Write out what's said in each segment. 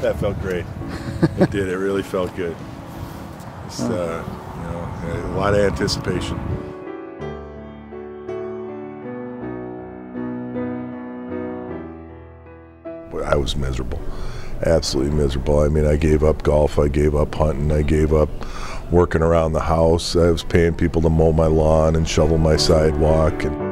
That felt great. it did. It really felt good. Just, uh, you know, a lot of anticipation. I was miserable, absolutely miserable. I mean, I gave up golf, I gave up hunting, I gave up working around the house. I was paying people to mow my lawn and shovel my sidewalk. And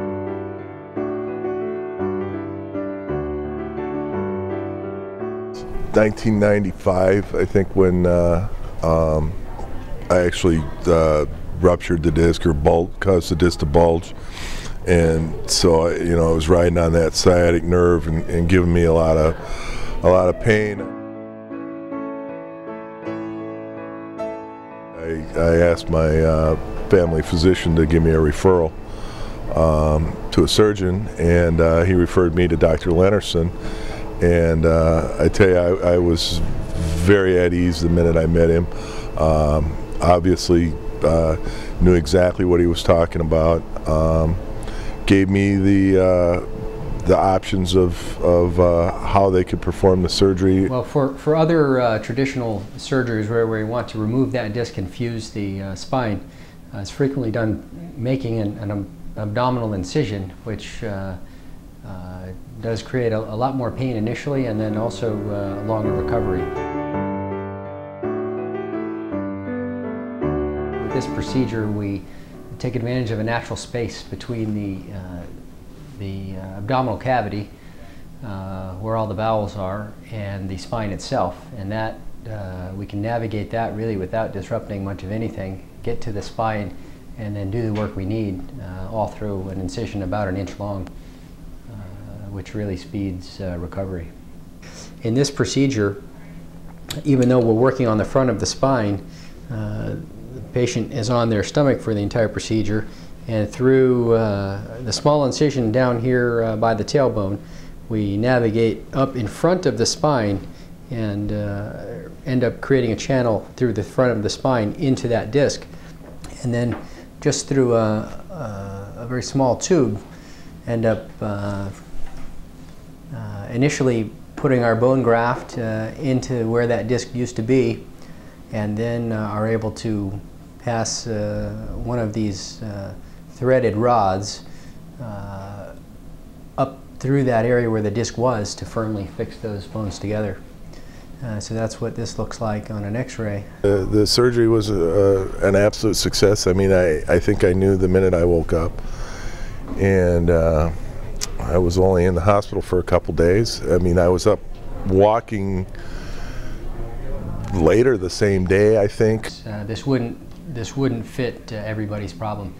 1995, I think, when uh, um, I actually uh, ruptured the disc or bulge, caused the disc to bulge. And so, you know, I was riding on that sciatic nerve and, and giving me a lot of, a lot of pain. I, I asked my uh, family physician to give me a referral um, to a surgeon, and uh, he referred me to Dr. Lennarson and uh, I tell you, I, I, was very at ease the minute I met him. Um, obviously, uh, knew exactly what he was talking about. Um, gave me the uh, the options of, of uh, how they could perform the surgery. Well, for, for other uh, traditional surgeries where we want to remove that disc and fuse the uh, spine, it's frequently done making an, an abdominal incision, which does create a, a, lot more pain initially and then also uh, longer recovery. With this procedure, we take advantage of a natural space between the, uh, the uh, abdominal cavity, uh, where all the bowels are, and the spine itself. And that, uh, we can navigate that really without disrupting much of anything, get to the spine, and then do the work we need, all through an incision about an inch long which really speeds uh, recovery. In this procedure, even though we're working on the front of the spine, uh, the patient is on their stomach for the entire procedure, and through uh, the small incision down here uh, by the tailbone, we navigate up in front of the spine and uh, end up creating a channel through the front of the spine into that disc. And then just through a, a, a very small tube, end up uh, initially putting our bone graft uh, into where that disc used to be and then uh, are able to pass uh, one of these uh, threaded rods uh, up through that area where the disc was to firmly fix those bones together. so that's what this looks like on an x-ray. the surgery was an absolute success. I mean, I, I think I knew the minute I woke up. And I was only in the hospital for a couple days. I mean, I was up walking later the same day, I think. Uh, this wouldn't this wouldn't fit uh, everybody's problem.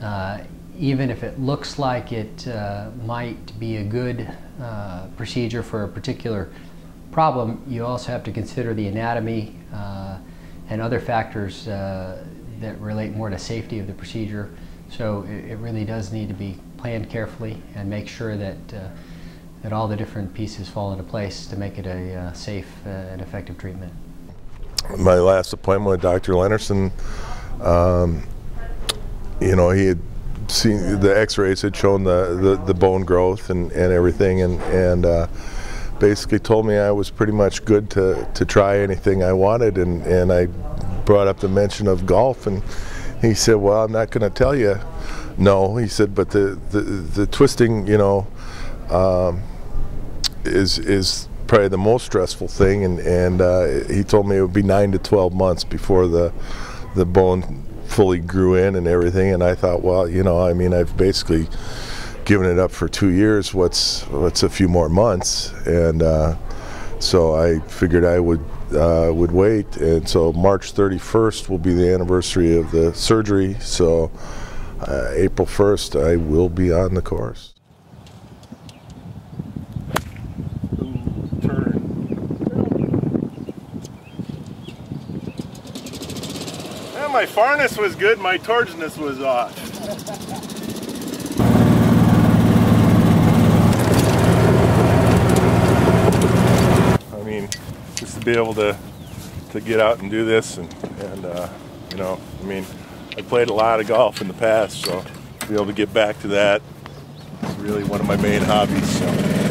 Uh, even if it looks like it uh, might be a good uh, procedure for a particular problem, you also have to consider the anatomy uh, and other factors that relate more to safety of the procedure. So it, it really does need to be planned carefully and make sure that uh, that all the different pieces fall into place to make it a uh, safe uh, and effective treatment. My last appointment with Dr. Lennarson, um, you know, he had seen the X-rays had shown the, the, the, bone growth and, and everything, and and uh, basically told me I was pretty much good to, to try anything I wanted, and, and I brought up the mention of golf, and he said, "Well, I'm not going to tell you." No, he said, but the the, the twisting, you know, um, is is probably the most stressful thing, and and uh, he told me it would be nine to twelve months before the the bone fully grew in and everything. And I thought, well, you know, I mean, I've basically given it up for two years. What's what's a few more months? And uh, so I figured I would uh, would wait, and so March 31st will be the anniversary of the surgery. So uh, April 1st, I will be on the course. my farness was good, my tortuousness was off. I mean, just to be able to to get out and do this and, and uh, you know, I mean, I played a lot of golf in the past, so to be able to get back to that is really one of my main hobbies. So.